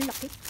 吃老 K。